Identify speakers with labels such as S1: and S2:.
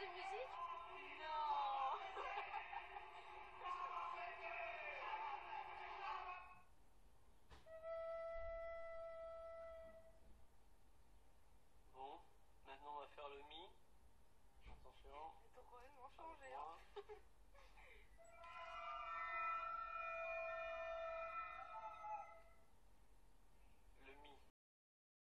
S1: de musique? Non
S2: Bon, maintenant on va faire le mi. J'entends chiant. Les
S1: hein. trois ont
S3: changé.